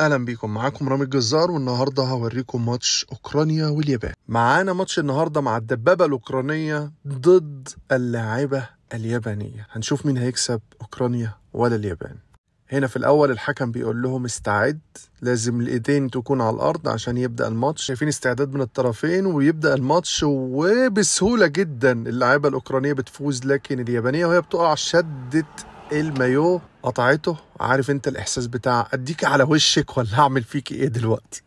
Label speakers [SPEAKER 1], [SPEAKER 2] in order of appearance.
[SPEAKER 1] أهلا بيكم. معاكم رامي الجزار والنهاردة هوريكم ماتش أوكرانيا واليابان. معانا ماتش النهارده مع الدبابة الأوكرانية ضد اللاعبة اليابانية. هنشوف مين هيكسب أوكرانيا ولا اليابان. هنا في الأول الحكم بيقول لهم استعد. لازم الإيدين تكون على الأرض عشان يبدأ الماتش. شايفين استعداد من الطرفين ويبدأ الماتش وبسهولة جدا اللاعبة الأوكرانية بتفوز لكن اليابانية وهي بتقع شدت المايو قطعته. عارف انت الإحساس بتاع أديك على وشك ولا أعمل فيك إيه دلوقتي؟